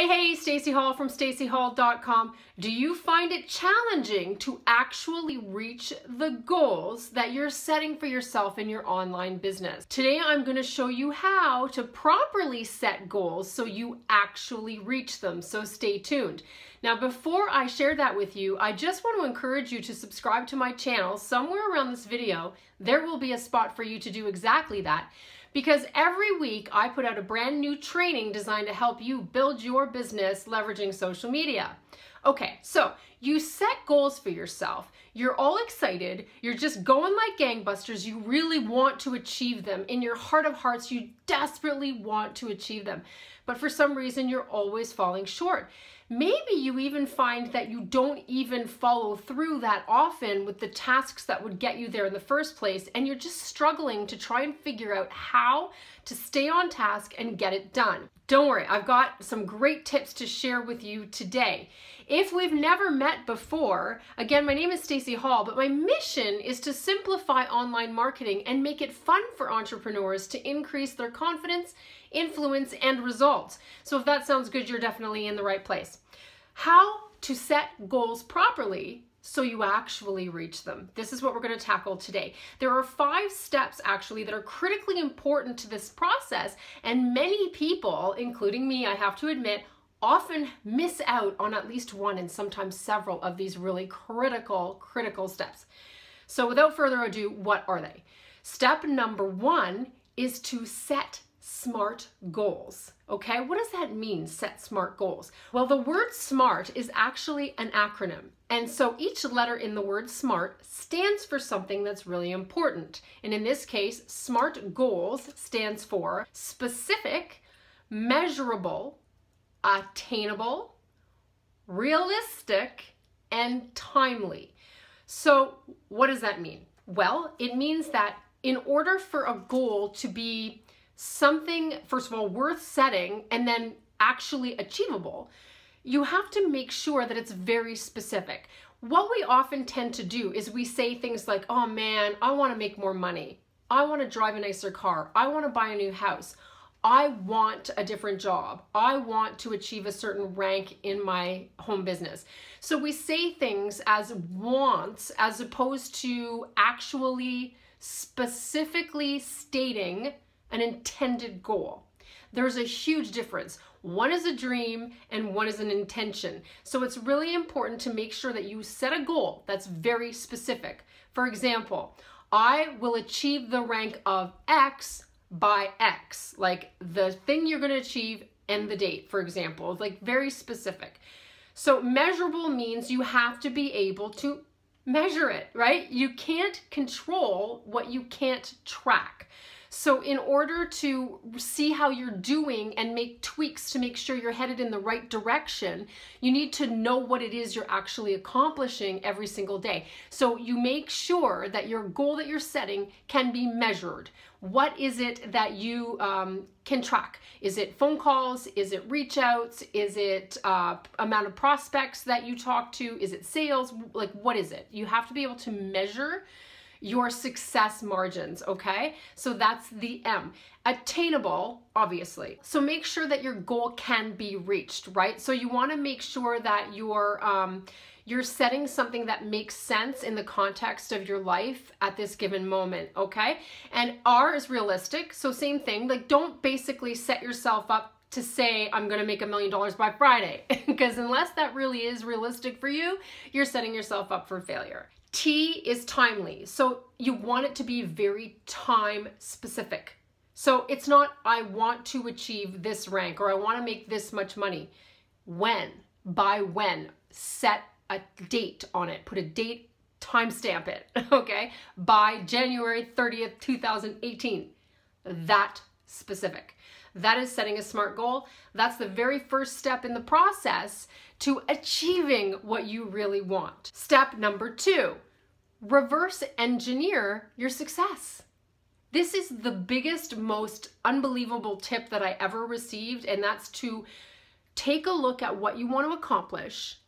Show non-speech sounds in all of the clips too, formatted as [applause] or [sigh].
Hey, hey, Staci Hall from stacihall.com. Do you find it challenging to actually reach the goals that you're setting for yourself in your online business? Today, I'm going to show you how to properly set goals so you actually reach them. So stay tuned. Now, before I share that with you, I just want to encourage you to subscribe to my channel. Somewhere around this video, there will be a spot for you to do exactly that because every week I put out a brand new training designed to help you build your business leveraging social media. Okay, so you set goals for yourself. You're all excited. You're just going like gangbusters. You really want to achieve them. In your heart of hearts, you desperately want to achieve them. But for some reason, you're always falling short. Maybe you even find that you don't even follow through that often with the tasks that would get you there in the first place, and you're just struggling to try and figure out how to stay on task and get it done. Don't worry, I've got some great tips to share with you today. If we've never met before, again, my name is Staci Hall, but my mission is to simplify online marketing and make it fun for entrepreneurs to increase their confidence, influence, and results. So if that sounds good, you're definitely in the right place. How to set goals properly so you actually reach them. This is what we're going to tackle today. There are five steps actually that are critically important to this process, and many people, including me, I have to admit, often miss out on at least one and sometimes several of these really critical, critical steps. So without further ado, what are they? Step number one is to set SMART goals. Okay, what does that mean, set SMART goals? Well, the word SMART is actually an acronym. And so each letter in the word SMART stands for something that's really important. And in this case, SMART goals stands for specific, measurable, attainable, realistic, and timely. So what does that mean? Well, it means that in order for a goal to be something, first of all, worth setting and then actually achievable, you have to make sure that it's very specific. What we often tend to do is we say things like, oh man, I want to make more money. I want to drive a nicer car. I want to buy a new house. I want a different job. I want to achieve a certain rank in my home business. So we say things as wants as opposed to actually specifically stating an intended goal. There's a huge difference. One is a dream and one is an intention. So it's really important to make sure that you set a goal that's very specific. For example, I will achieve the rank of X by X, like the thing you're going to achieve and the date, for example, like very specific. So measurable means you have to be able to measure it, right? You can't control what you can't track. So in order to see how you're doing and make tweaks to make sure you're headed in the right direction, you need to know what it is you're actually accomplishing every single day. So you make sure that your goal that you're setting can be measured. What is it that you um, can track? Is it phone calls? Is it reach outs? Is it uh, amount of prospects that you talk to? Is it sales? Like what is it? You have to be able to measure your success margins, okay? So that's the M. Attainable, obviously. So make sure that your goal can be reached, right? So you wanna make sure that you're, um, you're setting something that makes sense in the context of your life at this given moment, okay? And R is realistic, so same thing, like don't basically set yourself up to say I'm going to make a million dollars by Friday [laughs] because unless that really is realistic for you, you're setting yourself up for failure. T is timely. So you want it to be very time specific. So it's not, I want to achieve this rank or I want to make this much money. When? By when? Set a date on it. Put a date, timestamp it, [laughs] okay? By January 30th, 2018. That specific. That is setting a SMART goal. That's the very first step in the process to achieving what you really want. Step number two, reverse engineer your success. This is the biggest, most unbelievable tip that I ever received, and that's to take a look at what you want to accomplish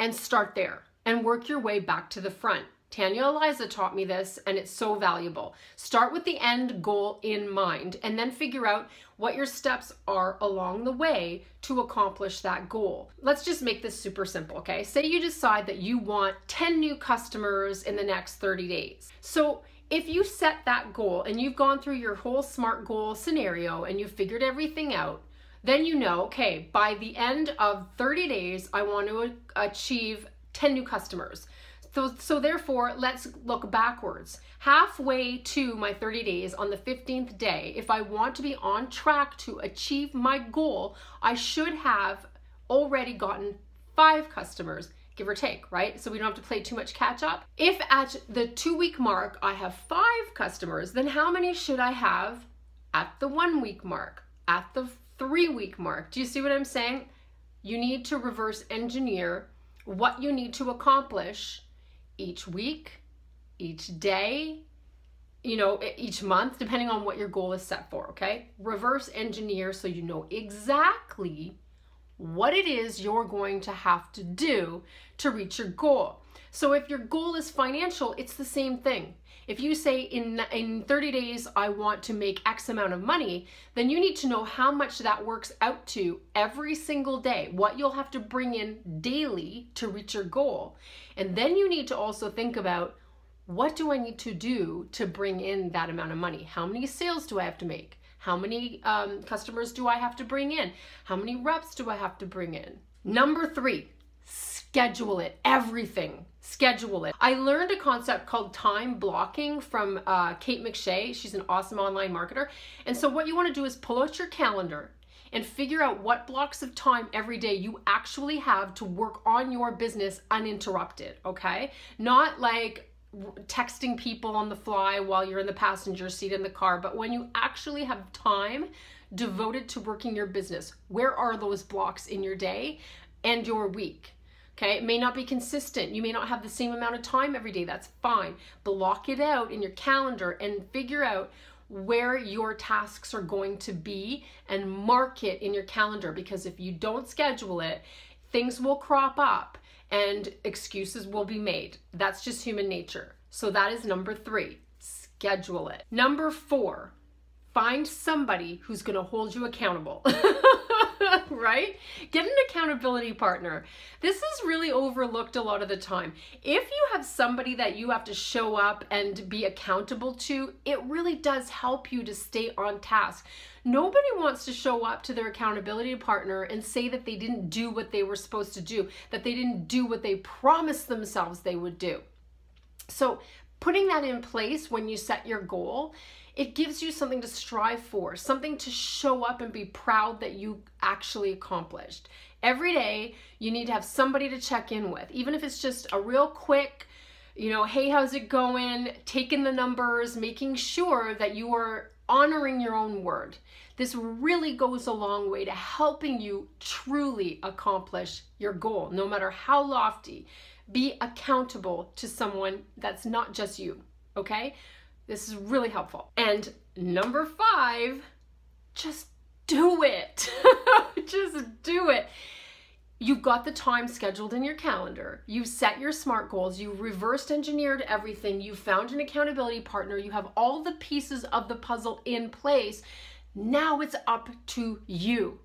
and start there and work your way back to the front. Tanya Aliza taught me this, and it's so valuable. Start with the end goal in mind, and then figure out what your steps are along the way to accomplish that goal. Let's just make this super simple, okay? Say you decide that you want 10 new customers in the next 30 days. So if you set that goal and you've gone through your whole SMART goal scenario and you've figured everything out, then you know, okay, by the end of 30 days, I want to achieve 10 new customers. So, so therefore, let's look backwards. Halfway to my 30 days on the 15th day, if I want to be on track to achieve my goal, I should have already gotten five customers give or take, right? So we don't have to play too much catch up. If at the two week mark I have five customers, then how many should I have at the one week mark, at the three week mark? Do you see what I'm saying? You need to reverse engineer what you need to accomplish each week, each day, you know, each month, depending on what your goal is set for, okay? Reverse engineer so you know exactly what it is you're going to have to do to reach your goal. So if your goal is financial, it's the same thing. If you say in, in 30 days, I want to make X amount of money, then you need to know how much that works out to every single day, what you'll have to bring in daily to reach your goal. And then you need to also think about what do I need to do to bring in that amount of money? How many sales do I have to make? How many um, customers do I have to bring in? How many reps do I have to bring in? Number three, schedule it. Everything. Schedule it. I learned a concept called time blocking from uh, Kate McShea. She's an awesome online marketer. And so, what you want to do is pull out your calendar and figure out what blocks of time every day you actually have to work on your business uninterrupted, okay? Not like texting people on the fly while you're in the passenger seat in the car, but when you actually have time devoted to working your business, where are those blocks in your day and your week? Okay, it may not be consistent. You may not have the same amount of time every day. That's fine. Block it out in your calendar and figure out where your tasks are going to be and mark it in your calendar because if you don't schedule it, things will crop up and excuses will be made. That's just human nature. So that is number three, schedule it. Number four, find somebody who's gonna hold you accountable. [laughs] [laughs] right? Get an accountability partner. This is really overlooked a lot of the time. If you have somebody that you have to show up and be accountable to, it really does help you to stay on task. Nobody wants to show up to their accountability partner and say that they didn't do what they were supposed to do, that they didn't do what they promised themselves they would do. So, putting that in place when you set your goal, it gives you something to strive for, something to show up and be proud that you actually accomplished. Every day, you need to have somebody to check in with, even if it's just a real quick, you know, hey, how's it going? Taking the numbers, making sure that you are honoring your own word. This really goes a long way to helping you truly accomplish your goal, no matter how lofty. Be accountable to someone that's not just you, okay? This is really helpful. And number five, just do it. [laughs] just do it. You've got the time scheduled in your calendar. You've set your SMART goals. You reversed engineered everything. You found an accountability partner. You have all the pieces of the puzzle in place. Now it's up to you.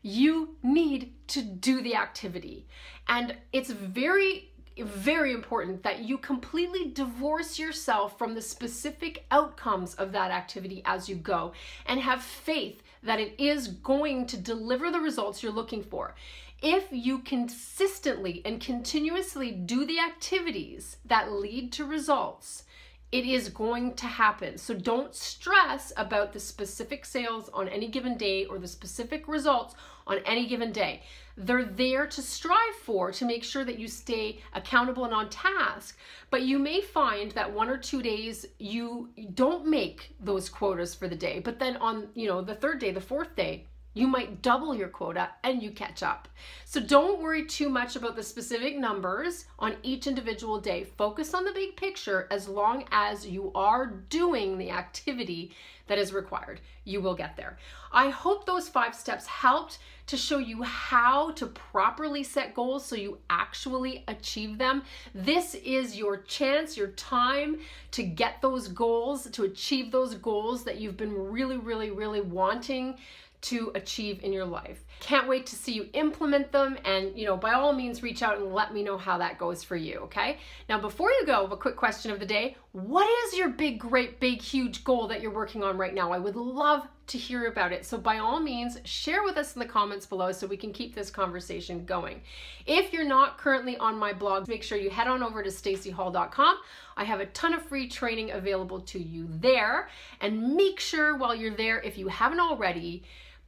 You need to do the activity. And it's very very important that you completely divorce yourself from the specific outcomes of that activity as you go and have faith that it is going to deliver the results you're looking for if you consistently and continuously do the activities that lead to results, it is going to happen. So don't stress about the specific sales on any given day or the specific results on any given day. They're there to strive for to make sure that you stay accountable and on task. But you may find that one or two days you don't make those quotas for the day. But then on, you know, the third day, the fourth day, you might double your quota and you catch up. So don't worry too much about the specific numbers on each individual day. Focus on the big picture as long as you are doing the activity that is required. You will get there. I hope those five steps helped to show you how to properly set goals so you actually achieve them. This is your chance, your time to get those goals, to achieve those goals that you've been really, really, really wanting to achieve in your life. Can't wait to see you implement them and, you know, by all means reach out and let me know how that goes for you, okay? Now, before you go, a quick question of the day. What is your big, great, big, huge goal that you're working on right now? I would love to hear about it. So by all means, share with us in the comments below so we can keep this conversation going. If you're not currently on my blog, make sure you head on over to stacihall.com. I have a ton of free training available to you there. And make sure while you're there, if you haven't already,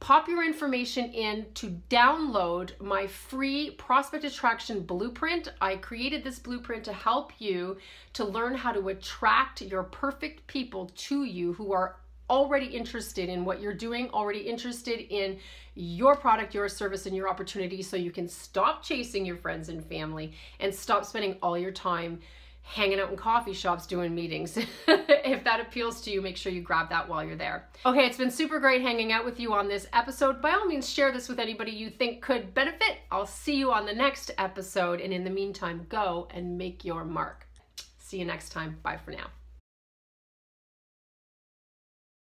pop your information in to download my free prospect attraction blueprint. I created this blueprint to help you to learn how to attract your perfect people to you who are already interested in what you're doing, already interested in your product, your service, and your opportunity so you can stop chasing your friends and family and stop spending all your time hanging out in coffee shops doing meetings. [laughs] if that appeals to you, make sure you grab that while you're there. Okay, it's been super great hanging out with you on this episode. By all means, share this with anybody you think could benefit. I'll see you on the next episode. And in the meantime, go and make your mark. See you next time. Bye for now.